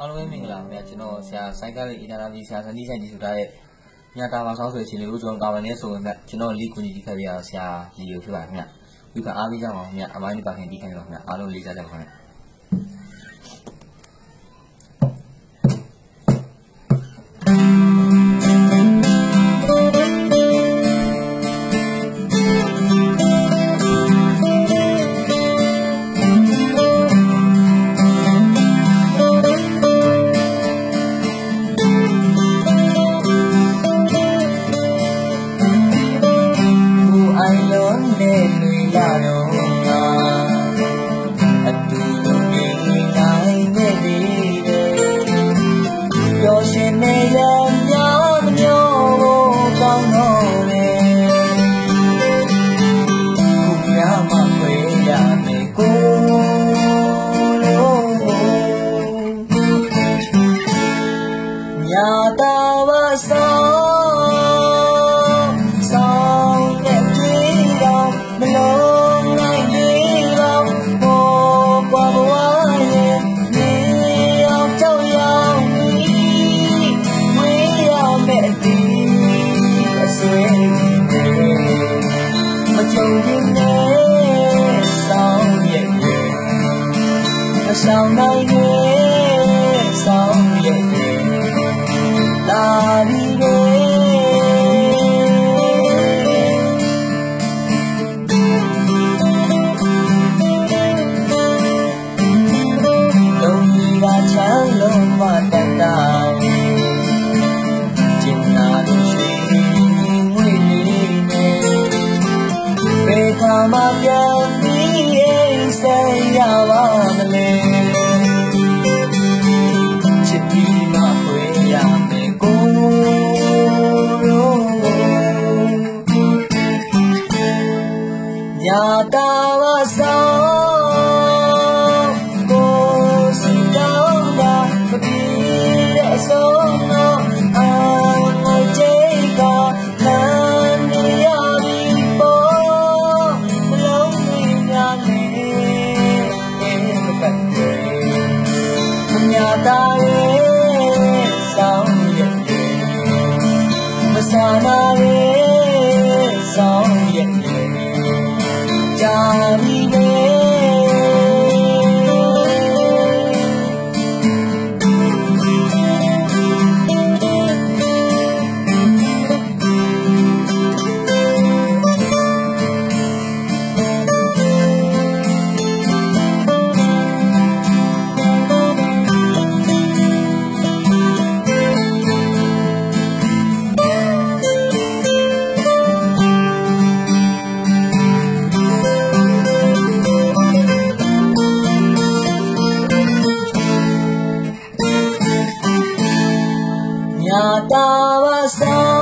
အားလုံးပဲမင်္ဂလာပါဗျာကျွန်တော်ဆရာစိုက်ကလေးအင်တာဗျူးဆရာစနီးဆိုင်ကြည့်ဆိုထားတဲ့ညတာပါဆောင်ဆိုတဲ့ချိန်လေးကိုကျွန်တော်တာဝန်နဲ့ဆိုရင်ဗျကျွန်တော်လီကူညီတီခက်ပြရဆရာလီကိုဖြစ်ပါခင်ဗျဝိပါအားပေးကြပါဦးခင်ဗျအမိုင်းဒီပါခင်တီးခိုင်းပါခင်ဗျအားလုံးလေးစားကြပါခင်ဗျ sao nay nghe sao vậy ta đi nghe đâu đi ra trắng lông và đàn đào, trên nàn suy nghĩ nguy hiểm. Về thả mang nhà ta và sao cô xin đau nhà và đi để sống nó anh ngày chế cả nan đi à đi bố lâu đi nhà này em cần nhà ta sao nhận về và na mà sao nhận về I Natavasa.